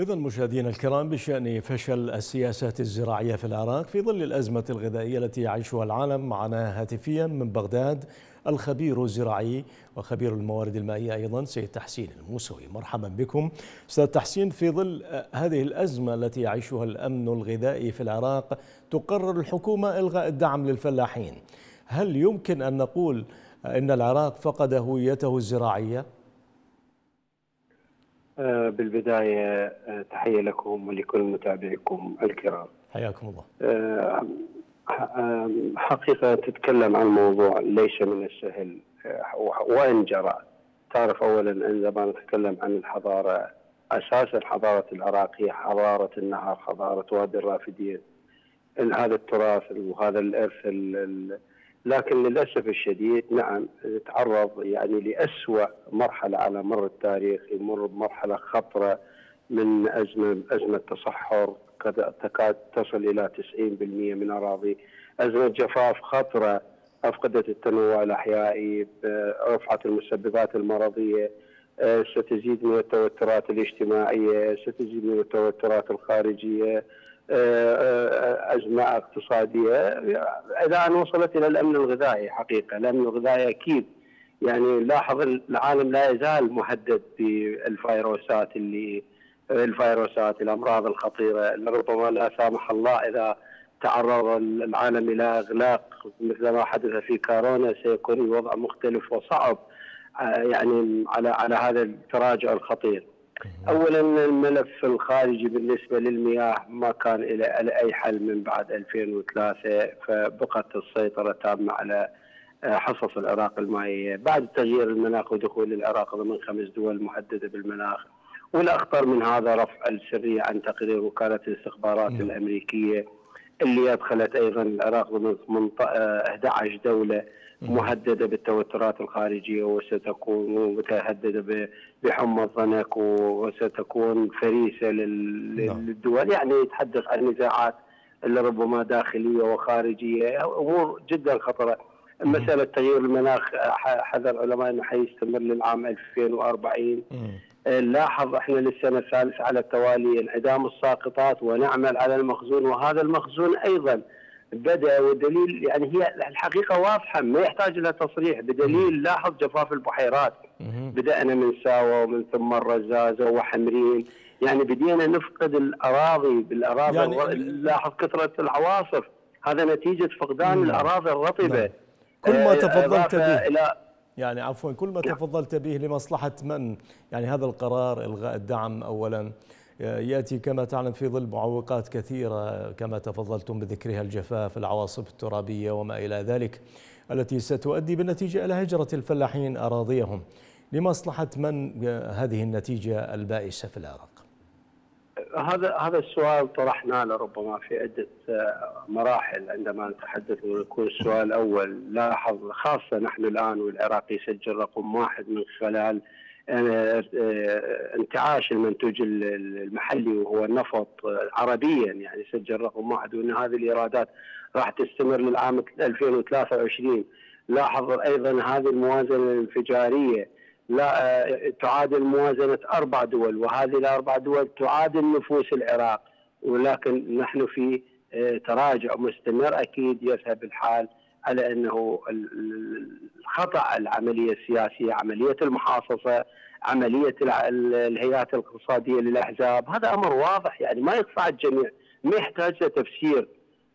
إذا مشاهدينا الكرام بشأن فشل السياسات الزراعية في العراق في ظل الأزمة الغذائية التي يعيشها العالم معنا هاتفيا من بغداد الخبير الزراعي وخبير الموارد المائية أيضا سيد تحسين الموسوي. مرحبا بكم. أستاذ تحسين في ظل هذه الأزمة التي يعيشها الأمن الغذائي في العراق تقرر الحكومة إلغاء الدعم للفلاحين. هل يمكن أن نقول أن العراق فقد هويته الزراعية؟ آه، بالبداية آه، تحية لكم ولكل متابعيكم الكرام. حياكم الله. آه، حقيقة تتكلم عن موضوع ليس من السهل وإن جرى. تعرف أولا عندما نتكلم عن الحضارة أساس الحضارة العراق هي حضارة النهر حضارة وادي الرافدين. هذا التراث وهذا الإرث لكن للأسف الشديد نعم تعرض يعني لاسوء مرحلة على مر التاريخ يمر بمرحلة خطرة من أزمة أزمة تصحر تكاد تصل إلى 90% من أراضي. أزمة جفاف خطرة أفقدت التنوع الأحيائي رفعت المسببات المرضية ستزيد من التوترات الاجتماعية ستزيد من التوترات الخارجية. ازمه اقتصادية. إلى ان وصلت إلى الأمن الغذائي حقيقة، الأمن الغذائي أكيد. يعني لاحظ العالم لا يزال مهدد بالفيروسات اللي الفيروسات الأمراض الخطيرة. اللي ربما لا سامح الله إذا تعرض العالم إلى إغلاق. مثل ما حدث في كورونا سيكون الوضع مختلف وصعب يعني على على هذا التراجع الخطير. اولا الملف الخارجي بالنسبة للمياه ما كان إلى أي حل من بعد 2003 فبقت السيطرة تامة على آه، حصص العراق المائية. بعد تغيير المناخ ودخول العراق ضمن خمس دول محددة بالمناخ والاخطر من هذا رفع السرية عن تقرير وكالة الاستخبارات. الأمريكية اللي أدخلت أيضا العراق ضمن 11 آه، دولة. مهددة بالتوترات الخارجية وستكون متهددة بحمى الضنك وستكون فريسة نعم. للدول. يعني يتحدث عن نزاعات اللي ربما داخلية وخارجية. أمور جدا خطرة. مسألة تغيير المناخ حذر علماء إنه حيستمر للعام 2040 لاحظ إحنا للسنه الثالثه على التوالي انعدام الساقطات ونعمل على المخزون وهذا المخزون أيضا بدأ ودليل يعني هي الحقيقة واضحة ما يحتاج إلى تصريح بدليل لاحظ جفاف البحيرات. بدأنا من ساوى ومن ثم الرزازة وحمرين. يعني بدينا نفقد الأراضي بالأراضي يعني لاحظ كثرة العواصف. هذا نتيجة فقدان الأراضي الرطبة. نعم. كل ما آه، تفضلت به. إلى يعني عفوا كل ما. تفضلت به لمصلحة من؟ يعني هذا القرار إلغاء الدعم اولا. يأتي كما تعلم في ظل معوقات كثيرة كما تفضلتم بذكرها الجفاف العواصف الترابية وما إلى ذلك التي ستؤدي بالنتيجة إلى هجرة الفلاحين أراضيهم. لمصلحة من هذه النتيجة البائسة في العراق؟ هذا هذا السؤال طرحناه لربما في عدة مراحل عندما نتحدث ويكون السؤال الأول لاحظ خاصة نحن الآن والعراق يسجل رقم واحد من خلال آه، آه، انتعاش المنتوج المحلي وهو النفط عربيا يعني سجل رقم واحد وإن هذه الإيرادات راح تستمر للعام 2023 لاحظ أيضا هذه الموازنة الانفجارية. لا آه، تعادل موازنه أربع دول وهذه الأربع دول تعادل نفوس العراق. ولكن نحن في تراجع مستمر أكيد يذهب الحال على أنه خطا العملية السياسية، عملية المحاصصة، عملية الهيئات الاقتصادية للأحزاب، هذا أمر واضح يعني ما يخفى الجميع، ما يحتاج لتفسير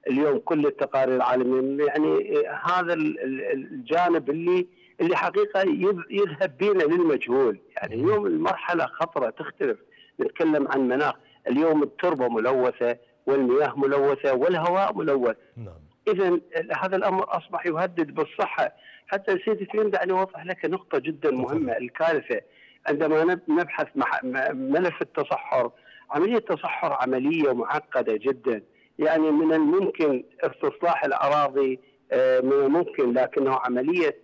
اليوم كل التقارير العالمية. يعني هذا الجانب اللي اللي حقيقة يذهب بينا للمجهول، يعني اليوم المرحلة خطرة تختلف، نتكلم عن مناخ، اليوم التربة ملوثة والمياه ملوثة والهواء ملوث. نعم. اذا هذا الأمر أصبح يهدد بالصحة. حتى سيدي كريم دعني أوضح لك نقطة جدا مهمة الكارثة. عندما نبحث ملف التصحر عملية التصحر عملية معقدة جدا. يعني من الممكن استصلاح الأراضي آه، من الممكن لكنه عملية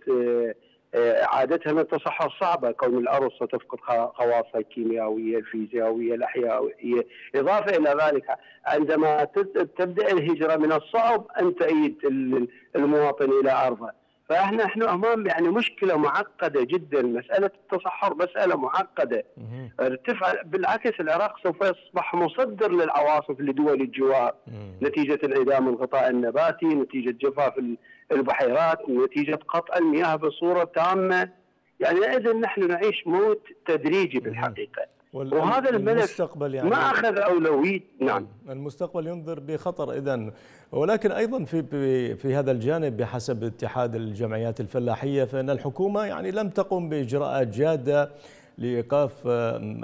آه، اعادتها من التصحر صعبة. كون الأرض ستفقد خواصها الكيميائيه الفيزيائيه الاحيائيه إضافة إلى ذلك عندما تبدأ الهجرة من الصعب ان تعيد المواطن إلى أرضه. فاحنا إحنا امام يعني مشكلة معقدة جدا مسألة التصحر مسألة معقدة. ارتفع بالعكس العراق سوف يصبح مصدر للعواصف لدول الجوار نتيجة انعدام الغطاء النباتي نتيجة جفاف البحيرات نتيجة قطع المياه بصورة تامة. يعني اذا نحن نعيش موت تدريجي بالحقيقة. وهذا الملف يعني ما أخذ أولوية؟ نعم. المستقبل ينظر بخطر اذا ولكن أيضا في في هذا الجانب بحسب اتحاد الجمعيات الفلاحية فإن الحكومة يعني لم تقم بإجراءات جادة لإيقاف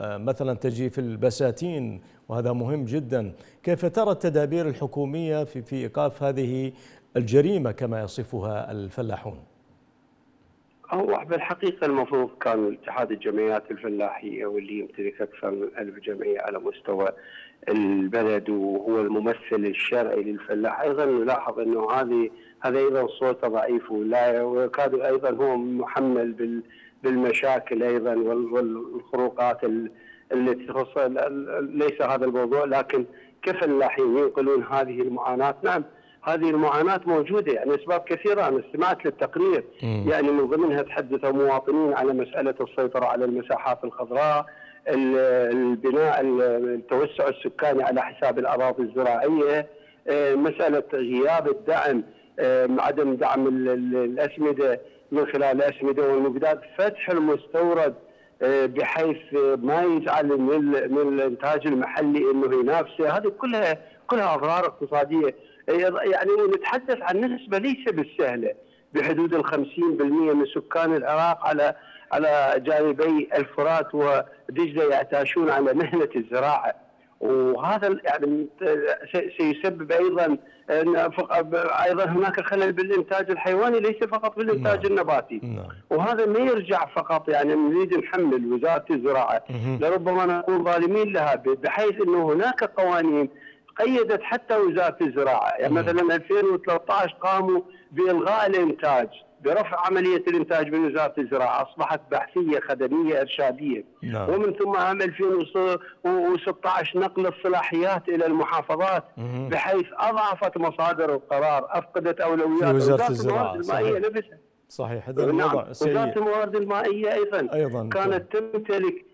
مثلا تجيف البساتين وهذا مهم جدا. كيف ترى التدابير الحكومية في في إيقاف هذه الجريمة كما يصفها الفلاحون؟ هو بالحقيقة المفروض كان اتحاد الجمعيات الفلاحية واللي يمتلك أكثر من ألف جمعية على مستوى البلد وهو الممثل الشرعي للفلاح. أيضا نلاحظ أنه هذه هذا أيضا صوته ضعيف ولا ويكاد أيضا هو محمل بالمشاكل أيضا والخروقات التي تخص ليس هذا الموضوع لكن كفلاحين ينقلون هذه المعاناة؟ نعم هذه المعاناة موجودة يعني أسباب كثيرة أنا استمعت للتقرير. م. يعني من ضمنها تحدث المواطنين على مسألة السيطرة على المساحات الخضراء البناء التوسع السكاني على حساب الأراضي الزراعية آه، مسألة غياب الدعم آه، عدم دعم الأسمدة من خلال الأسمدة والمبيدات فتح المستورد آه، بحيث ما يجعل من الإنتاج المحلي إنه ينافسه. هذه كلها كلها أضرار اقتصادية. يعني نتحدث عن نسبة ليس بالسهلة. بحدود ال 50% من سكان العراق على على جانبي الفرات ودجلة يعتاشون على مهنة الزراعة. وهذا يعني سيسبب أيضا أيضا هناك خلل بالإنتاج الحيواني ليس فقط بالإنتاج نعم. النباتي. نعم. وهذا ما يرجع فقط يعني نريد نحمل وزارة الزراعة. لربما نكون ظالمين لها بحيث إنه هناك قوانين قيدت حتى وزارة الزراعة، يعني مثلا 2013 قاموا بإلغاء الإنتاج برفع عملية الإنتاج من وزارة الزراعة، أصبحت بحثية خدمية إرشادية. نعم. ومن ثم عام 2016 نقل الصلاحيات إلى المحافظات مم. بحيث أضعفت مصادر القرار، أفقدت أولويات وزارة الزراعة المائية نفسها. صحيح هذا نعم. الوضع سيء وزارة الموارد المائية أيضا, أيضاً كانت تمتلك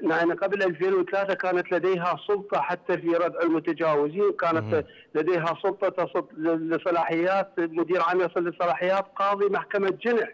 يعني قبل 2003 كانت لديها سلطة حتى في ردع المتجاوزين. كانت لديها سلطة لصلاحيات مدير عام يصل لصلاحيات قاضي محكمة جنح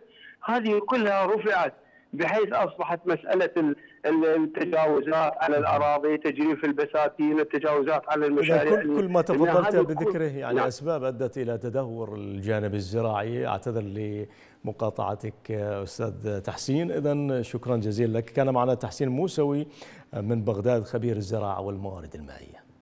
هذه كلها رفعت بحيث أصبحت مسألة التجاوزات على الأراضي، تجريف البساتين، التجاوزات على المشاريع كل, كل ما تفضلت بذكره يعني نعم. أسباب أدت إلى تدهور الجانب الزراعي، أعتذر لمقاطعتك أستاذ تحسين، اذا شكرا جزيلا لك، كان معنا تحسين موسوي من بغداد خبير الزراعة والموارد المائية.